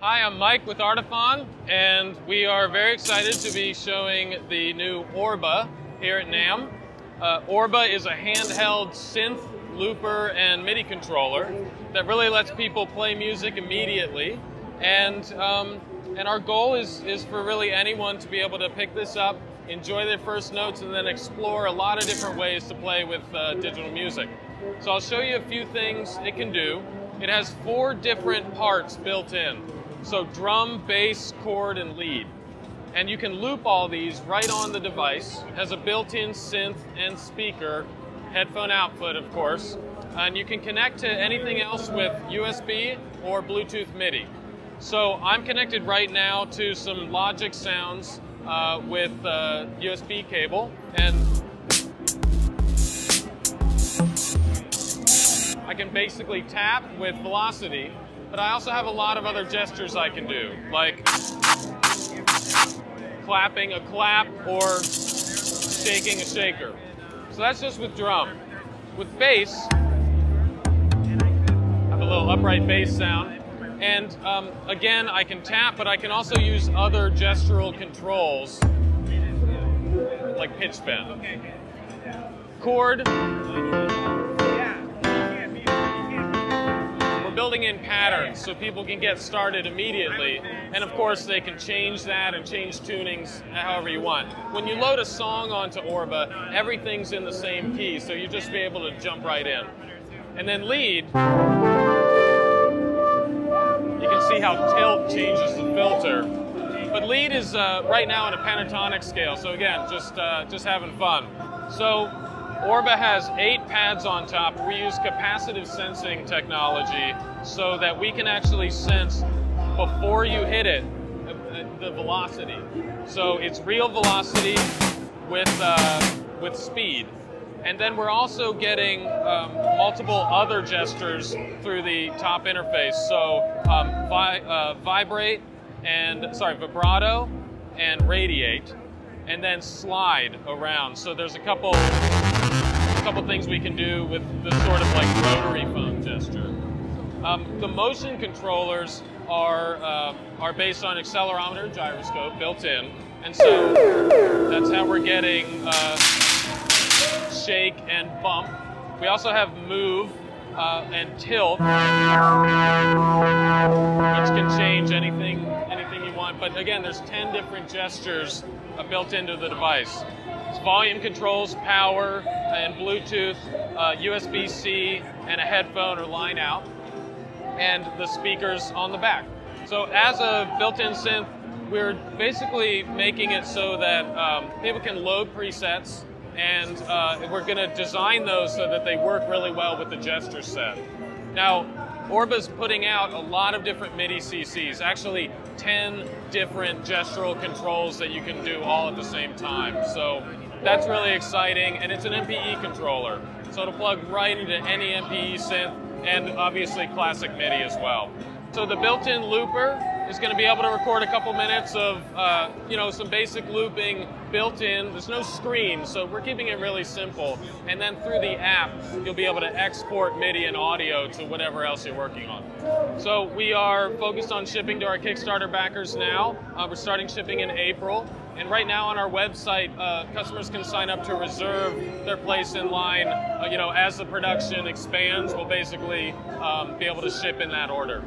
Hi, I'm Mike with Artiphon, and we are very excited to be showing the new Orba here at NAMM. Uh, Orba is a handheld synth, looper, and MIDI controller that really lets people play music immediately. And, um, and our goal is, is for really anyone to be able to pick this up, enjoy their first notes, and then explore a lot of different ways to play with uh, digital music. So I'll show you a few things it can do. It has four different parts built in. So drum, bass, chord, and lead. And you can loop all these right on the device. Has a built-in synth and speaker, headphone output, of course. And you can connect to anything else with USB or Bluetooth MIDI. So I'm connected right now to some Logic sounds uh, with uh, USB cable. And I can basically tap with velocity but I also have a lot of other gestures I can do, like clapping a clap or shaking a shaker. So that's just with drum. With bass, I have a little upright bass sound. And um, again, I can tap, but I can also use other gestural controls, like pitch bend. Chord, in patterns so people can get started immediately. And of course, they can change that and change tunings however you want. When you load a song onto Orba, everything's in the same key, so you just be able to jump right in. And then lead, you can see how tilt changes the filter. But lead is uh, right now in a pentatonic scale, so again, just, uh, just having fun. So Orba has eight pads on top. We use capacitive sensing technology so that we can actually sense before you hit it the velocity. So it's real velocity with, uh, with speed. And then we're also getting um, multiple other gestures through the top interface. So um, vi uh, vibrate and, sorry, vibrato and radiate, and then slide around. So there's a couple couple things we can do with the sort of like rotary phone gesture. Um, the motion controllers are uh, are based on accelerometer gyroscope built in, and so that's how we're getting uh, shake and bump. We also have move uh, and tilt, which can change anything anything you want. But again, there's 10 different gestures uh, built into the device. It's volume controls, power, and Bluetooth, uh, USB-C, and a headphone or line out, and the speakers on the back. So as a built-in synth, we're basically making it so that um, people can load presets, and uh, we're going to design those so that they work really well with the gesture set. Now, Orba's putting out a lot of different MIDI CCs, actually 10 different gestural controls that you can do all at the same time. So that's really exciting, and it's an MPE controller. So it'll plug right into any MPE synth, and obviously classic MIDI as well. So the built-in looper is going to be able to record a couple minutes of, uh, you know, some basic looping built in. There's no screen, so we're keeping it really simple. And then through the app, you'll be able to export MIDI and audio to whatever else you're working on. So we are focused on shipping to our Kickstarter backers now. Uh, we're starting shipping in April. And right now on our website, uh, customers can sign up to reserve their place in line. Uh, you know, as the production expands, we'll basically um, be able to ship in that order.